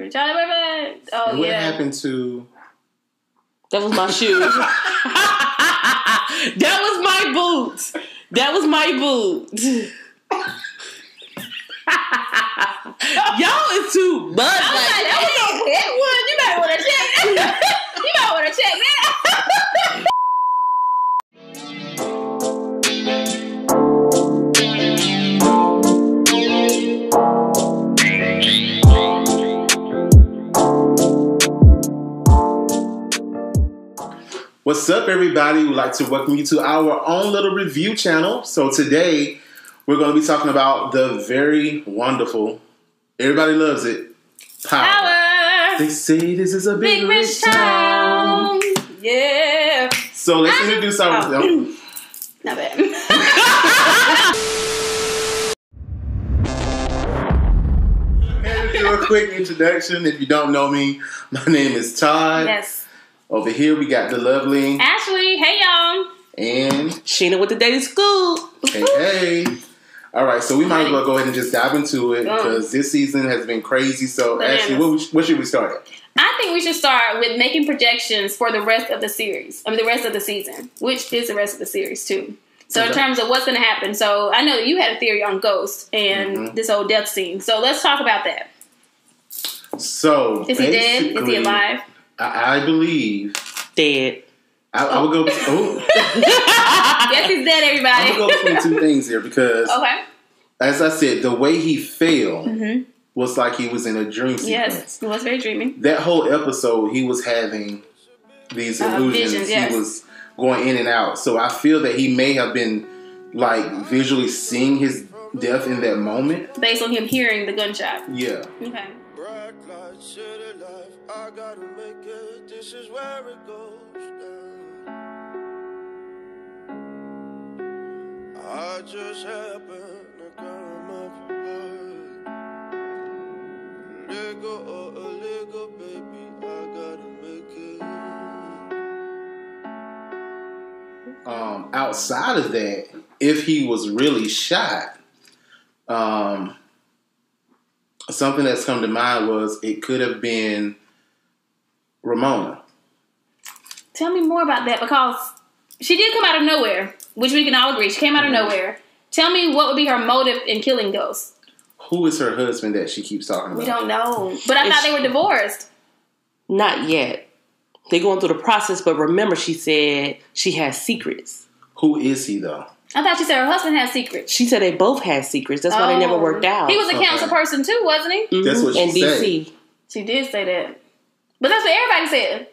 boyfriend. Charlie boyfriend. Oh what yeah. happened to? That was my shoe. that was my boots. That was my boots. Y'all is too much. I was like, that was no wet one. What's up, everybody? We'd like to welcome you to our own little review channel. So today, we're going to be talking about the very wonderful, everybody loves it, Power. Power. They say this is a big, Big rich town. town. Yeah. So let's ah. introduce our. Oh. oh. Not bad. Do a quick introduction. If you don't know me, my name is Todd. yes. Over here, we got the lovely Ashley, hey y'all. and Sheena with the day to school. hey, hey. All right, so we might as well go ahead and just dive into it Go. because this season has been crazy. So, Bananas. Ashley, what, we- what should we start at? I think we should start with making projections for the rest of the series. I mean, the rest of the season, which is the rest of the series too. So in terms of what's going to happen, so I know that you had a theory on Ghost and Mhm. this whole death scene. So let's talk about that. So, Is he dead? Is he alive? I, I believe Dead. I, I would go. Oh, yes, he's dead. Everybody. I'm Everybody. gonna go between two things here because, okay. as I said, the way he fell hmm was like he was in a dream sequence. Yes, he was very dreamy. That whole episode, he was having these Uh, illusions. visions, yes. He was going in and out. So I feel that he may have been like visually seeing his death in that moment. Based on him hearing the gunshot. Yeah. Okay. I gotta make it. This is where it goes down. I just happen to come up go, oh, let go, baby. I gotta make it. Um, outside of that, if he was really shot, um, something that's come to mind was it could have been Ramona. Tell me more about that because she did come out of nowhere, which we can all agree. She came out of Mhm. nowhere. Tell me what would be her motive in killing Ghost. Who is her husband that she keeps talking about? We don't know. But I Is thought they were divorced. Not yet. They're going through the process, but remember, she said she has secrets. Who is he though? I thought she said her husband had secrets. She said they both had secrets. That's why they never Oh. worked out. He was a Okay. council person too, wasn't he? Mhm. That's what she in said. DC. She did say that. But that's what everybody said.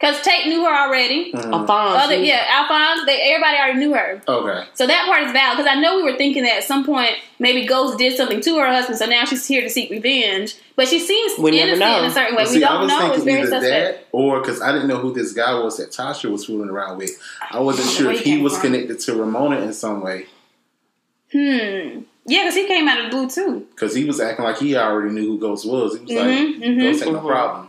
Because Tate knew her already. Mhm. Alphonse. Other, yeah, Alphonse, they, everybody already knew her. Okay. So that part is valid. Because I know we were thinking that at some point maybe Ghost did something to her husband, so now she's here to seek revenge. But she seems We never innocent know. in a certain way. Well, we see, don't was know. It's thinking very either suspect. that or because I didn't know who this guy was that Tasha was fooling around with. I wasn't sure if he he was from. connected to Ramona in some way Hmm. Yeah, because he came out of the blue too. because he was acting like he already knew who Ghost was. He was Mhm, like, mhm. Ghost ain't no Mhm. problem.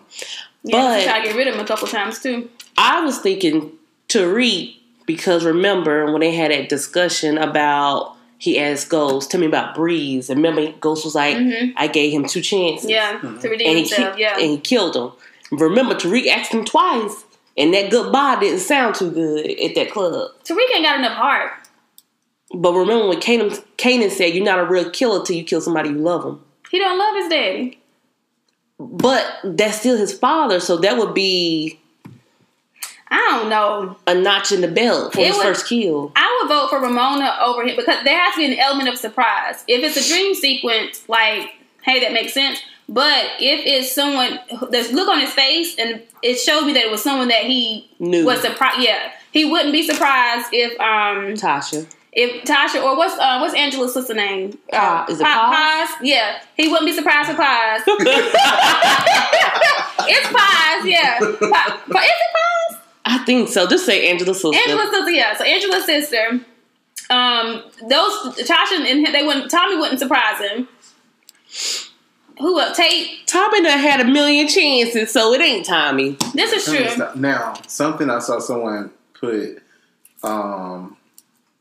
Yeah, But- she tried to get rid of him a couple times too. I was thinking Tariq because remember when they had that discussion about he asked Ghost, tell me about Breeze, and remember Ghost was like, Mhm. I gave him two chances, Yeah, Mhm. to redeem and he himself. ki- Yeah. and he killed him. Remember Tariq asked him twice, and that goodbye didn't sound too good at that club. Tariq ain't got enough heart. But remember when Kanan, Kanan said, "You're not a real killer till you kill somebody you love him." He don't love his daddy. But that's still his father, so that would be I don't know. a notch in the belt for It his would- first kill. I would vote for Ramona over him because there has to be an element of surprise. If it's a dream sequence, like, hey, that makes sense. But if it's someone, there's look on his face, and it showed me that it was someone that he Knew. was surprised. Yeah, he wouldn't be surprised if um Tasha. If Tasha or what's uh, what's Angela's sister name? Pa- is it Pa- Paz? Paz? Yeah, he wouldn't be surprised for Paz. it's Paz. Yeah, pa- pa- is it Paz? I think so. Just say Angela's sister. Angela's sister, yeah. So Angela's sister. Um, those Tasha and him, they wouldn't. Tommy wouldn't surprise him. Who else? Tate. Tommy done had a million chances, so it ain't Tommy. This is true. Now, something I saw someone put um,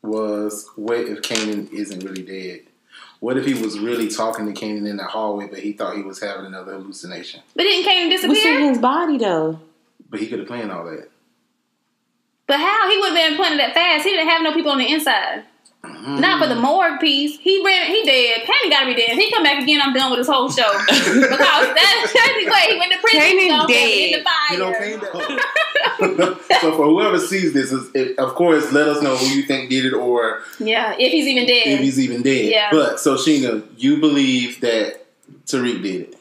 was what if Kanan isn't really dead? What if he was really talking to Kanan in the hallway, but he thought he was having another hallucination? But didn't Kanan We see his body though. But he could have planned all that. But how? He wouldn't have been planning that fast. He didn't have no people on the inside. Mhm. Not for the morgue piece. He ran. He dead. Kanan gotta be dead. If he come back again, I'm done with this whole show because that's the way he went to prison. Kanan he's dead. In the fire. You know, Kane. so for whoever sees this, is it, of course, let us know who you think did it or yeah, if he's even dead. if he's even dead. Yeah. But so Sheena, you believe that Tariq did it?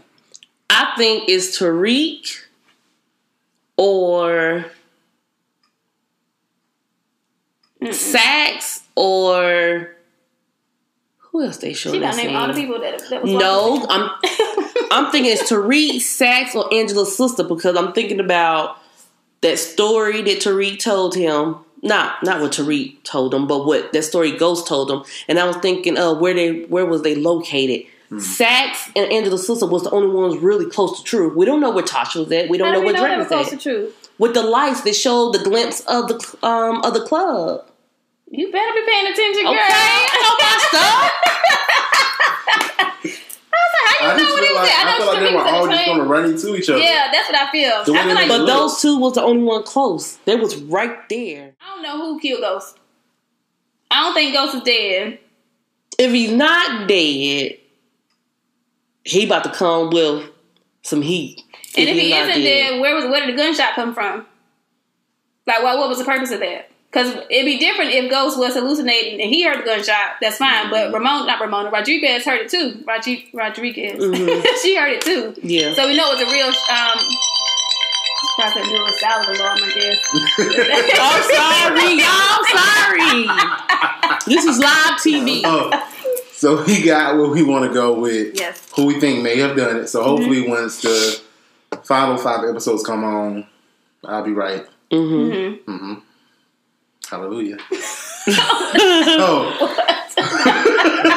I think it's Tariq or Saxe or who else they showed she got us name all the people that, that was. No, I'm I'm thinking it's Tariq, Saxe, or Angela's sister because I'm thinking about that story that Tariq told him. Not not what Tariq told him, but what that story Ghost told him. And I was thinking, uh, where they where was they located? Saxe and Angela's sister was the only ones really close to truth. We don't know where Tasha was at. We don't How know do where know Drake was was close to at. truth? With the lights that showed the glimpse of the um of the club. You better be paying attention, girl. Okay, I know my stuff. How I you know what he feel like said? I, know feel like they were all just going to run into each other. Yeah, that's what I feel. The I feel like But look. those two was the only one close. They was right there. I don't know who killed Ghost. I don't think Ghost is dead. if he's not dead, he about to come with some heat. And if he's he not isn't dead, where was where did the gunshot come from? Like, what what was the purpose of that? Because it'd be different if Ghost was hallucinating and he heard the gunshot. That's fine. But Ramon, not Ramona, Rodriguez heard it too. Rodri- Rodriguez, Mhm. she heard it too. yeah. So we know it's a real. Um, I could do a salad alarm, I guess. I'm sorry, y'all. Sorry. This is live TV. Oh, so we got where we want to go with Yes. who we think may have done it. So hopefully, once the final five episodes come on, I'll be right. Mm-hmm. hmm Hallelujah. oh,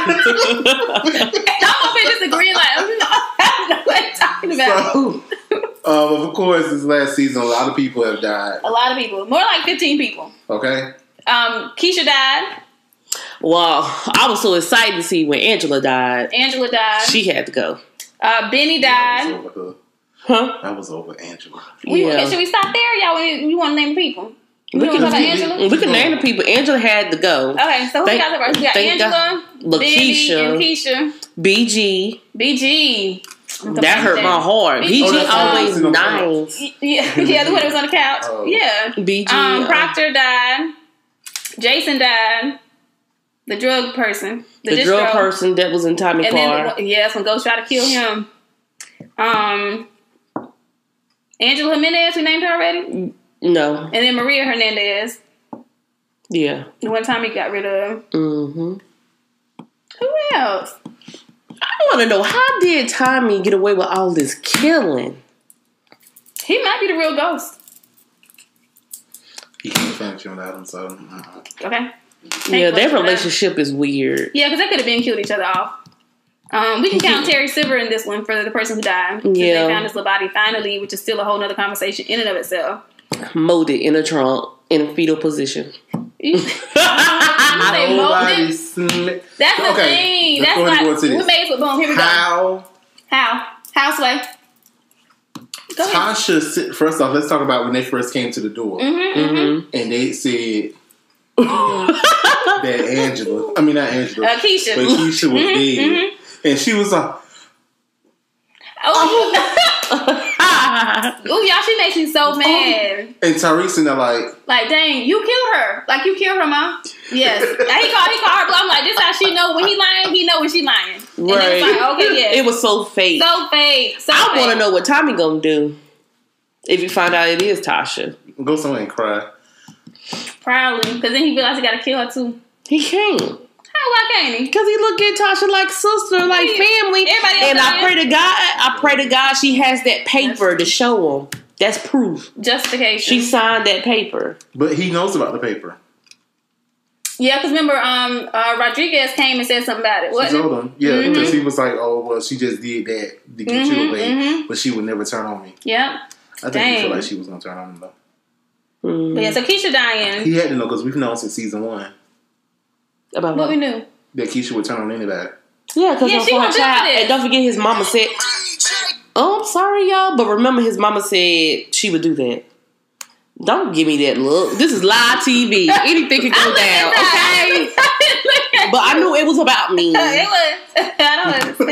I'm over here disagreeing. Like, I don't know what I'm talking about. so um, of course, this last season, a lot of people have died. A lot of people, more like 15 people. Okay, Um, Keisha died. Well, I was so excited to see when Angela died. Angela died. She had to go. uh, Benny I died. was over her. Huh? I was over Angela. We, Yeah. Should we stop there, y'all? We, we want to name people. We, We want to talk about can, Angela. we can name the people. Angela had to go. Okay, so who Thank- we got first? We got thank Angela, God. Benny, Lakeisha. and Keisha. BG. BG. That hurt my heart. BG BG that's always nice. nice. Yeah, yeah, the one that was on the couch. Oh. Yeah. BG. Um, uh, Proctor died. Jason died. The drug person. The, the drug person that was in Tommy And Car. then, yeah, that's when Ghost tried to kill him. Um, Angela Jimenez, we named her already. No. And then Maria Hernandez. Yeah. The one time he got rid of. hmm Who else? I want to know how did Tommy get away with all this killing? He might be the real ghost. He can't finish without him, so uh, Okay. yeah, their you for that. relationship is weird. Yeah, because they could have been killed each other off. Um, we can count Terry Silver in this one for the person who died. Yeah. They found his little body finally, which is still a whole other conversation in and of itself. Molded in a trunk in a fetal position. You- They nobody molded. sm- That's the Okay, thing. let's That's go ahead and go into this. made it? Boom. Here we go. How How? Houseway. Go. Tasha? sit- First off, let's talk about when they first came to the door, Mm-hmm, mm-hmm. hmm and they said that Angela, I mean not Angela, Uh, Keisha. but Keisha was Mhm, dead, mhm. and she was like, Oh, Ooh, y'all, she makes me so oh. mad. and Tariq and they're like, Like, dang, you killed her. Like, you killed her, mom. Yes. Like, he called, he called her. bluff. I'm like, this how she know when he lying. He know when she lying. And then Right. it's like, okay, yeah. It was so fake. so fake. So I want to know what Tommy gonna do if you find out it is Tasha. go somewhere and cry. Probably, because then he realized he got to kill her too. He can't. How why can't he? Cause he look at Tasha like sister, like Yeah. family. Everybody else and I dying. pray to God, I pray to God she has that paper to show him. That's proof. Justification. She signed that paper. But he knows about the paper. yeah, because remember, um, uh, Rodriguez came and said something about it. She told him, yeah, Mhm. because he was like, "Oh, well, she just did that to get you Mhm, away, mhm. but she would never turn on me." Yep. I think he Dang. felt like she was gonna turn on him though. But yeah, so Keisha dying. He had to know because we've known since season one About What we knew. that Keisha would turn on anybody. Yeah, because Yeah, she her child. And don't forget, his mama said, "Oh, I'm sorry, y'all," but remember, his mama said she would do that. Don't give me that look. This is live TV. Anything can go down, okay? But I knew it was about me. it was. I don't understand.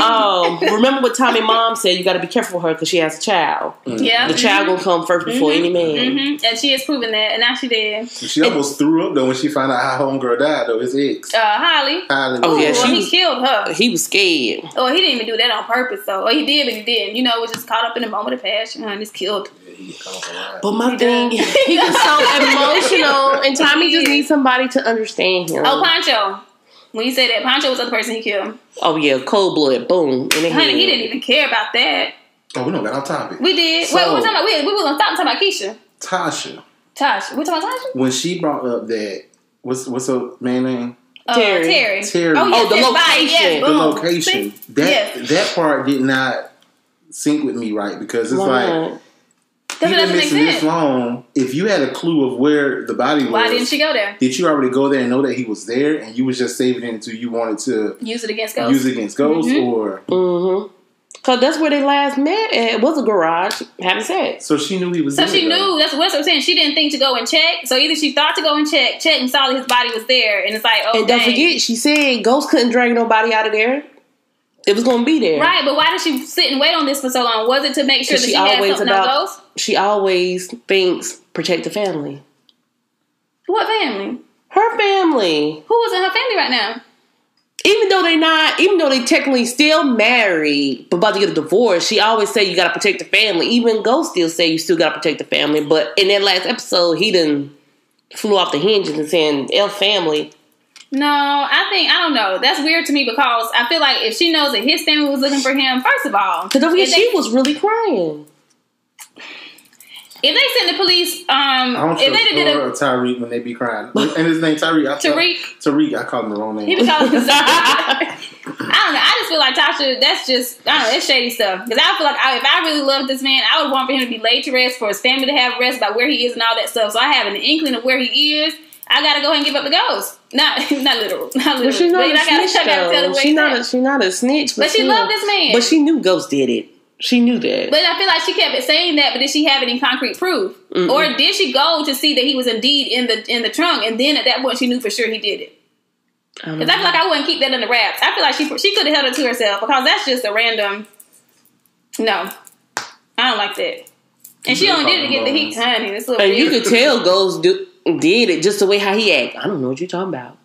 Um, remember what Tommy mom said? You got to be careful with her because she has a child. yeah. The child gonna come first before any man. hmm And she has proven that, and now she did. She almost threw up though when she found out how homegirl died though. His ex. Uh, Holly. Highly- Oh, yeah, well, she he killed her. He was scared. Oh, he didn't even do that on purpose, though. Oh, he did, but he didn't. You know, it was just caught up in the moment of passion and just killed. He caught off a ride. But my He thing, does. he was so emotional, and Tommy just needs somebody to understand him. Oh, Pancho. When you say that, Pancho was the other person he killed. Oh yeah, cold blood, boom. In the Honey, head. he didn't even care about that. Oh, we don't got off topic. We did. So- Wait, we were talking about. We, we were gonna stop talking about Keisha. Tasha, Tosh. We talking about Tasha? when she brought up that what's what's her man name? Uh, Terry. Terry. Terry. Oh, yes, Oh, the yes, bye, location. yes, The location. See? That Yes. that part did not sync with me right because it's like Right. Because it you've doesn't been make missing this long. If you had a clue of where the body was, Why didn't she go there? did you already go there and know that he was there, and you was just saving it until you wanted to Use it against ghosts. use it against ghosts, Mhm. or Mm-hmm. Cause that's where they last met. It was a garage having sex. so she knew he was. So there, she though. knew that's what I'm saying. She didn't think to go and check. So either she thought to go and check, check and saw that his body was there, and it's like, oh, and don't forget, she said ghosts couldn't drag nobody out of there. It was gonna be there. right? But why did she sit and wait on this for so long? Was it to make sure that she, she had always something about- ghosts? She always thinks protect the family. What family? Her family. Who was in her family right now? even though they're not, even though they technically still married, but about to get a divorce, she always say you gotta protect the family. Even Ghost still say you still gotta protect the family. But in that last episode, he done flew off the hinges and saying L family. No, I think I don't know. That's weird to me because I feel like if she knows that his family was looking for him, first of all, Because don't forget, she they, was really crying. if they send the police, um, I don't if they trust did Dora a or Tyreek when they be crying. And his name Tyreek. I thought- Tariq, Tariq. I called him the wrong name. he name. was calling himself. I don't know. I just feel like Tasha. That's just I don't know. It's shady stuff. Because I feel like I, if I really loved this man, I would want for him to be laid to rest, for his family to have rest about where he is and all that stuff. So I have an inkling of where he is. I gotta go ahead and give up the ghost. Not not literal. Not literal. But she not But a I gotta, snitch I gotta though. She not a she not a snitch. But she still. loved this man. But she knew Ghost did it. She knew that. But I feel like she kept saying that, but did she have any concrete proof, Mm-mm. or did she go to see that he was indeed in the in the trunk, and then at that point she knew for sure he did it? Because I feel like I wouldn't keep that in the wraps. I feel like she she could have held it to herself because that's just a random. No, I don't like that. And she only did it to get the heat, honey. And you could tell Ghost do, did it just the way how he act. I don't know what you're talking about.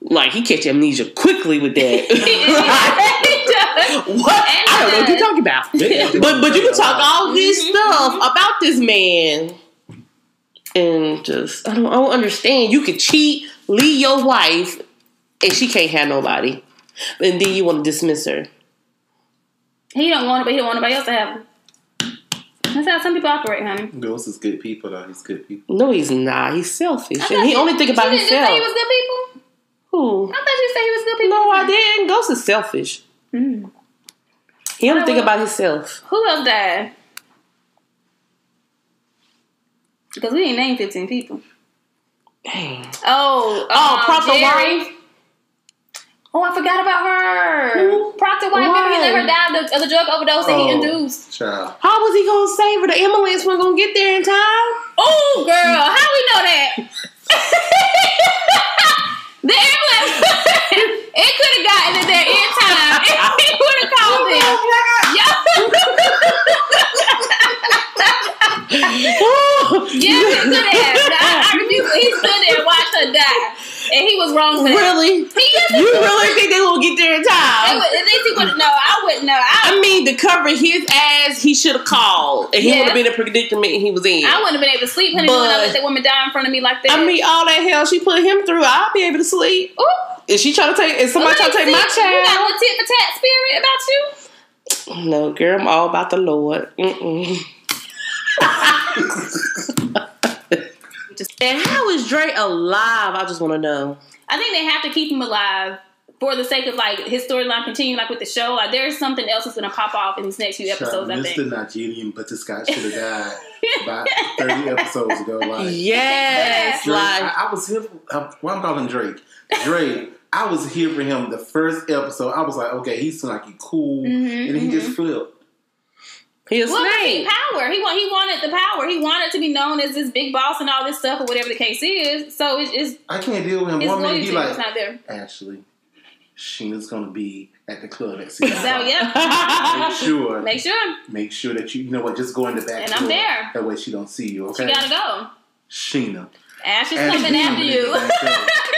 Like he catch amnesia quickly with that. what? I don't know what you're talking about. But but you can talk all this stuff about this man, and just I don't I don't understand. You could cheat, leave your wife, and she can't have nobody, and then you want to dismiss her. he don't want it, but he don't want nobody else to have him. That's how some people operate, honey. Ghost is good people though. He's good people. No, he's not. He's selfish, and he thought only think about you didn't just himself. say he was good people. Who? I thought you said he was good people. No, I didn't. Ghost is selfish. Mm. He only I think will- about himself. Who else died? Because we didn't name 15 people. Dang. Oh, Oh, um, Proctor Jerry. wife. Oh, I forgot about her. Who? Proctor White. Remember he let her die of the, of the drug overdose that he Oh. induced. Child. How was he gonna save her? The ambulance wasn't gonna get there in time. Oh, girl, how we know that? the ambulance. it could have gotten in there in time. It would have called oh, him. Yeah. Oh. Yeah, he could have. I, I refuse. He stood there and watched her die, and he was wrong for that. really? He yes, You really think they gonna get there in They time? would- At least he would. No, I wouldn't know. I, I mean, to cover his ass, he should have called, and he Yeah. would have been in the predicament he was in. I wouldn't have been able to sleep, honey, when I But- let that woman die in front of me like that. I mean, all that hell she put him through, I'll be able to sleep. Ooh. Is she trying to take? Is somebody Well, trying to take my see, You got a little tit for tat spirit about you. No, girl, I'm all about the Lord. Mm-mm. and how is Dre alive? I just want to know. I think they have to keep him alive for the sake of like his storyline continuing, like with the show. Like there's something else that's gonna pop off in these next few episodes. I Child, think. Mr. Nigerian Butterscotch should have died about 30 episodes ago. Like, Yes, Drake, like I, I was here. I, why I'm calling Drake? Drake I was here for him the first episode. I was like, okay, he seemed like he cool, Mhm, and then he just flipped. He a Well, he snake. power. He want he wanted the power. He wanted to be known as this big boss and all this stuff, or whatever the case is. So it's, it's I can't deal with him. his One minute loyalty he like, not there. Ashley, Sheena's gonna be at the club at six. So yeah, Make sure, make sure make sure that you, you know what, just go in the back And I'm there. That way she don't see you. Okay, you gotta go. Sheena. Ash is coming after you.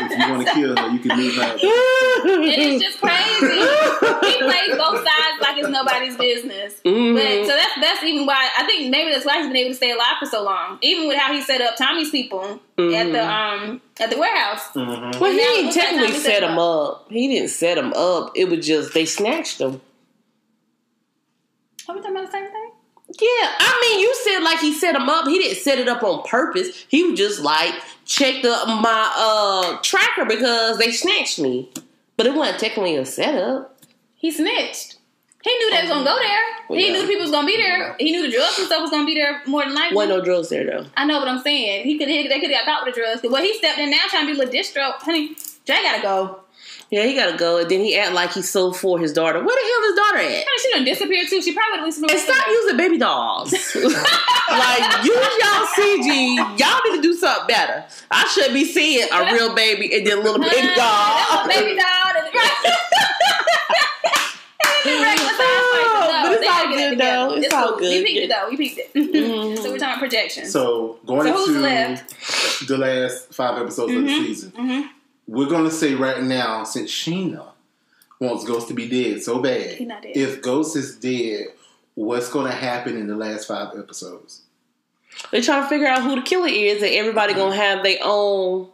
back door. if you want to kill her, you can leave her. at the- It is just crazy. he plays both sides like it's nobody's business. Mhm. But so that's that's even why I think maybe that's why he's been able to stay alive for so long. Even with how he set up Tommy's people at Mm-hmm. the um at the warehouse. Mhm. Well, he Now, didn't technically set set him up. He didn't set him up. It was just they snatched him. Are we talking about the same thing? Yeah, I mean, you said like he set him up. He didn't set it up on purpose. He was just like check the my uh tracker because they snatched me. But it wasn't technically a setup. He snitched. He knew they was gonna go there. Well, he yeah. knew the people was gonna be there. He knew the drugs and stuff was gonna be there more than likely. Wasn't no drugs there though. I know what I'm saying. He could they could have got caught with the drugs. Well, he stepped in now trying to be a little distro. Honey, Jay gotta go. Yeah, he gotta go. And then he act like he's so for his daughter. Where the hell is his daughter at? Honey, she done disappeared too. She probably at least And stop using baby dolls. like use y'all CG. Y'all need to do something better. I should be seeing a real baby and then a little baby That doll. was baby doll. And the Oh, but it's they all gotta it good, though. together. It's all cool. good. We peaked it though. We peaked it. Mhm. so we're talking projections. So going So who's into left? the last five episodes of the Mhm. season, Mhm. We're gonna say right now, since Sheena wants Ghost to be dead so bad, He not dead. if Ghost is dead, what's gonna happen in the last five episodes? They're trying to figure out who the killer is, and everybody gonna have their own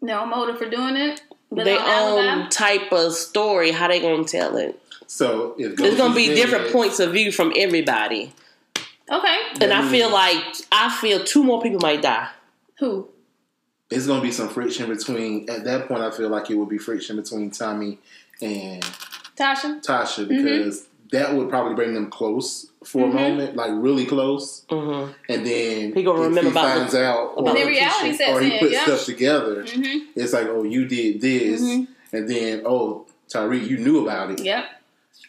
no motive for doing it. But their no alibi. own type of story. How they gonna tell it? So if Ghost There's gonna be dead, different points of view from everybody, Okay. and I feel like I feel two more people might die. Who? It's gonna be some friction between. At that point, I feel like it would be friction between Tommy and Tasha. Tasha Mm-hmm. because that would probably bring them close for Mhm. a moment, like really close. hmm And then He gonna if remember he about finds the- out, about the or- reality sets or he in, puts yeah. stuff together. Mm-hmm. It's like, oh, you did this, Mhm. and then oh, Tyreek, you knew about it, Yep.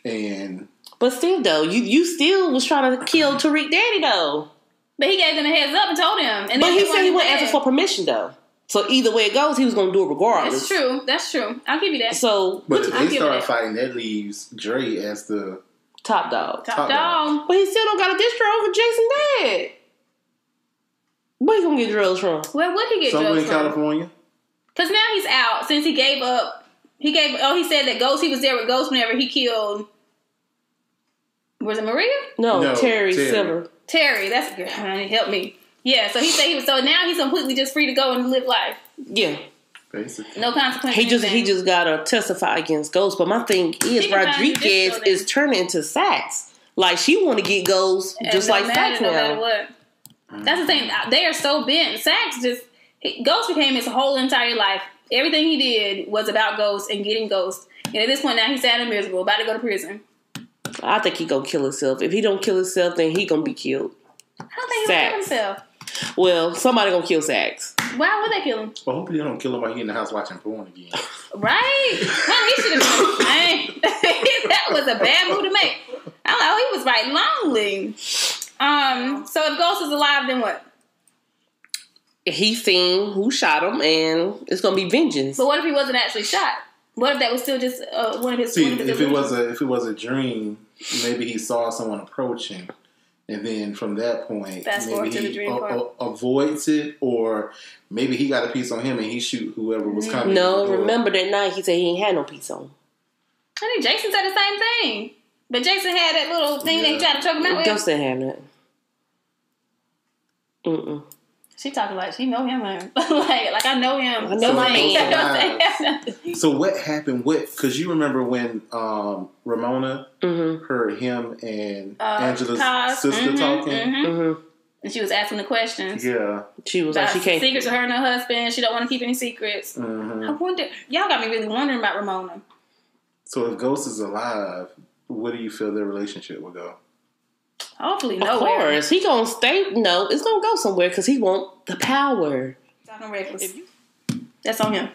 and But still, though, you you still was trying to kill Tariq Daddy though. But he gave them a heads up and told him. And But then he said he wanted wouldn't to ask for permission though. So either way it goes, he was gonna do it regardless. That's true. That's true. I'll give you that. So but if I'll they start fighting, that leaves Dre as the top dog. Top top dog. But he still don't got a distro over Jason Dad. Where he gonna get drugs from? Where would he get drills from? somewhere drugs in from? California. Because now he's out since he gave up. He gave. Oh, he said that Ghost. He was there with Ghost whenever he killed. Was it Maria? No, No, Terry, Terry. Silver. Terry. That's good. Honey, help me. Yeah. So he said he was. So now he's completely just free to go and live life. Yeah. Basically, No consequences. He just he just gotta testify against Ghost. But my thing is He Rodriguez is turning into Saxe. Like she wanna get Ghost And just no like matter, Saxe no now. what. That's the thing. Mm. They are so bent. Saxe just he- Ghost became his whole entire life. Everything he did was about Ghost and getting Ghost. And at this point now he's sad and miserable, about to go to prison. I think he gonna kill himself. If he don't kill himself, then he gonna be killed. I don't think he'll kill himself. Well, somebody gonna kill Saxe. Why would they kill him? well, hopefully they don't kill him while he in the house watching porn again. Right? Honey, he should have been. That was a bad move to make. I don't know. He was right lonely. Um. So if Ghost is alive, then what? He seen who shot him, and it's gonna be vengeance. But what if he wasn't actually shot? What if that was still just uh, one of his? See, one of his if it was illusions? a if it was a dream, maybe he saw someone approaching, and then from that point, Fast maybe he a- a- avoids it, or maybe he got a piece on him and he shoot whoever was Mm-hmm. coming. no, in remember that night he said he ain't had no piece on. I think Jason said the same thing. But Jason had that little thing that he tried to choke him out with. Ghost didn't have nothing. Mm-mm. She talking like she know him, man. like, like I know him. I know So, my man. know what So what happened? What? Because you remember when um, Ramona Mm-hmm. heard him and Uh, Angela's Todd. sister Mhm, talking. mhm. Mm-hmm. And she was asking the questions. Yeah. She was About like, she can't. secrets of her and her husband. She don't want to keep any secrets. hmm I wonder. Y'all got me really wondering about Ramona. So if Ghost is alive, where do you feel their relationship will go? Hopefully nowhere. Of nowhere. course, he gonna stay. No, it's gonna go somewhere because he want the power. Talking reckless. That's on him.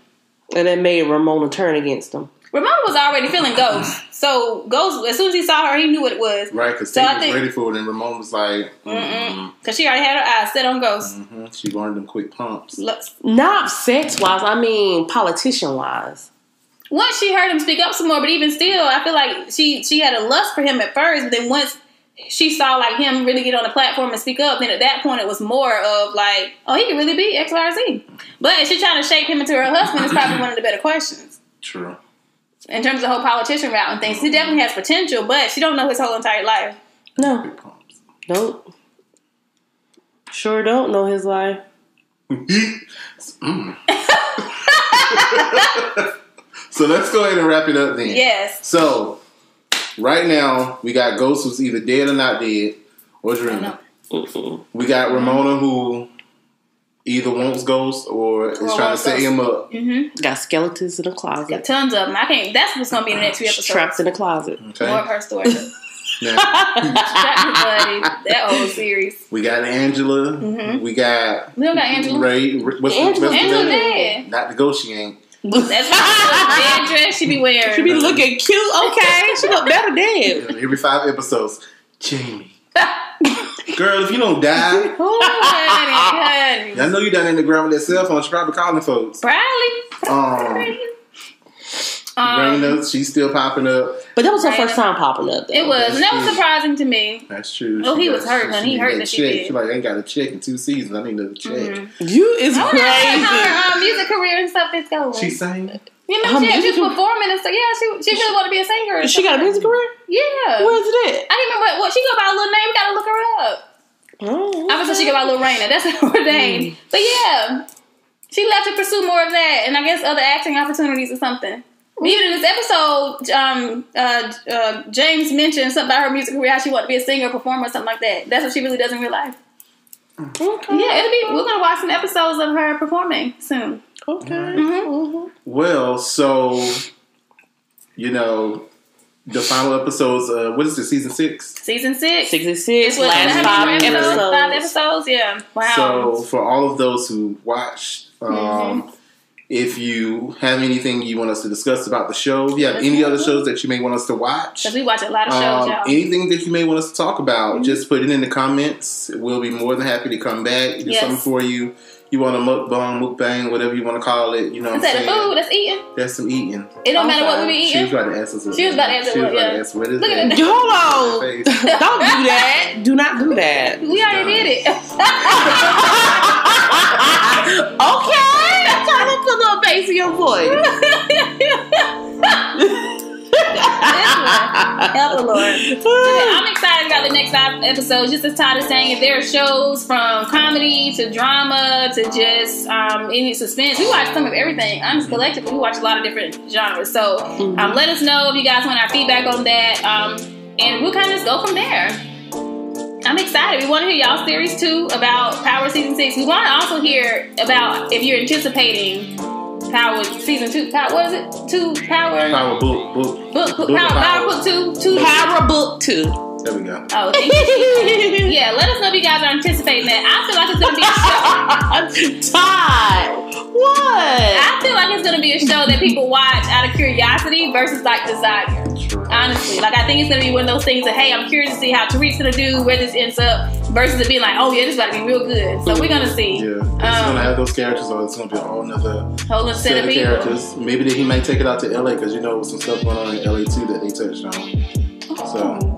And that made Ramona turn against him. Ramona was already feeling Ghost, so Ghost. As soon as he saw her, he knew what it was. Right, because So Tate I was think- ready for it, and Ramon was like, mm Mm-mm. Cause she already had her eyes set on Ghost. hmm she learned them quick pumps. Look, Not sex wise, I mean politician wise. once she heard him speak up some more, but even still, I feel like she she had a lust for him at first, but then once she saw like him really get on the platform and speak up, then at that point it was more of like, oh, he could really be X, Y, or Z. But if she's trying to shape him into her husband, it's probably one of the better questions True. in terms of the whole politician route and things. He definitely has potential, but she don't know his whole entire life. No, Quick pumps. don't. Sure don't know his life. Mm. so let's go ahead and wrap it up then. Yes. So, right now, we got Ghost who's either dead or not dead, or dreaming. Mm-mm. We got Ramona who either wants Ghost or is Or trying to set him up. Mm-hmm. Got skeletons in the closet. Got closet. tons of them. I can't. That's what's gonna be in the next few episodes. trapped in the closet. Okay. More of her story. Now, Trapped Buddy, that whole series. we got Angela. Mhm. We got We don't got Angela. Ray. What's the- Angela- what's the Angela dead. Not the Ghost. She ain't. That's what dead dress she be wearing. She be looking cute, okay? She look better dead. Every five episodes, Jamie. Girl, if you don't die, Oh, honey, honey. I know you down in the ground with that cell phone. She probably calling folks. Probably. Um, Um, Raina, she's still popping up. But that was her Right. first time popping up. Though. it was, and that was surprising to me. That's true. Oh, She he was hurt, honey. He hurt that that she check. did. She like, I ain't got a check in two seasons. I need another check. Mhm. You is I wonder how crazy. her um, music career and stuff is going. She sang. you know, her she, she was performing and stuff. Yeah, she she really want to be a singer. She got a music career? Yeah. Where's it at? I didn't remember what, what she go by a little name. We gotta look her up. Oh, I was she go by Lil Raina. That's her name. But yeah, she left to pursue more of that, and I guess other acting opportunities or something. Even in this episode, um, uh, uh, James mentioned something about her music career, how she wanted to be a singer, performer, or something like that. That's what she really does in real life. Okay. Yeah, it'll be. We're gonna watch some episodes of her performing soon. Okay. Mhm. Mhm. Well, so you know, the final episodes. Uh, what is it? Season six. Season six. 66, This was last five episodes. episodes? Five episodes. Yeah. Wow. So for all of those who watched, um, Mm-hmm. If you have anything you want us to discuss about the show, if you have any other shows that you may want us to watch, Because we watch a lot of shows, um, anything that you may want us to talk about, Mm-hmm. just put it in the comments. We'll be more than happy to come back, do Yes. something for you. You want a mukbang, mukbang, whatever you want to call it. You know what Is I'm that the saying? food that's eating? That's some eating. It don't matter what we Okay. be She was about to ask us. She was about to answer She was about yeah. to ask what is Look that? at that. Hold on. Don't do that. Do not do that. We already did it. okay. Turn up a little bass in your voice. Help the Lord. I'm excited about the next five episodes. Just as Todd is saying, if there are shows from comedy to drama to just um, any suspense, we watch some of everything. Honest collectively, we watch a lot of different genres. So um, let us know if you guys want our feedback on that, um, and we'll kind of just go from there. I'm excited. We want to hear y'all's theories too about Power season six. We want to also hear about if you're anticipating Power season two. Power, was it? Two Power. Power book, book. Book, book, Book power, of power, Power. book two, two. Power book two. There we go. Oh, thank you. yeah. Let us know if you guys are anticipating that. I feel like it's gonna be a show. Todd, what? I feel like it's gonna be a show that people watch out of curiosity versus like desire. Honestly, like I think it's gonna be one of those things that hey, I'm curious to see how Tariq's gonna do, where this ends up, versus it being like, oh yeah, this is about to be real good. So we're gonna see. Yeah, it's Um, gonna have those characters, or it's gonna be a whole nother Whole set of people. characters. Maybe that he might take it out to LA because you know some stuff going on in LA too that they touched on. So,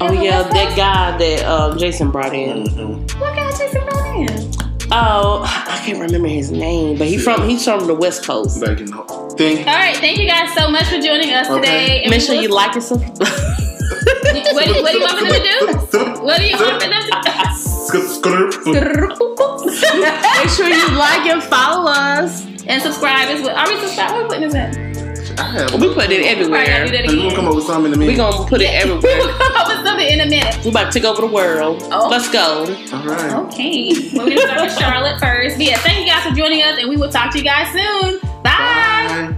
Oh yeah, that guy that um, Jason brought in. mhm. What guy Jason brought in? Oh, I can't remember his name, but he from he's from the West Coast. like you know, think. All right, thank you guys so much for joining us Okay. today. and Make sure will- you like it. Some. What do, you, what do you want me to do? What do you want me to do? Make sure you like and follow us. and subscribe as well. Are we subscribed? What putting this at? I have. We put it Probably gotta do everywhere. that And we'll again. come up with something in a We minute. gonna put it We will everywhere. come up with something in a minute. We about to take over the world. Oh. Let's go. All right. Okay. We're gonna start with Charlotte first. But yeah, thank you guys for joining us, and we will talk to you guys soon. Bye. Bye.